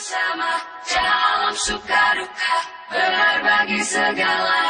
bersama dalam suka duka. Berbagi segala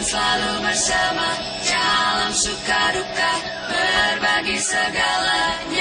selalu bersama dalam suka duka berbagi segalanya.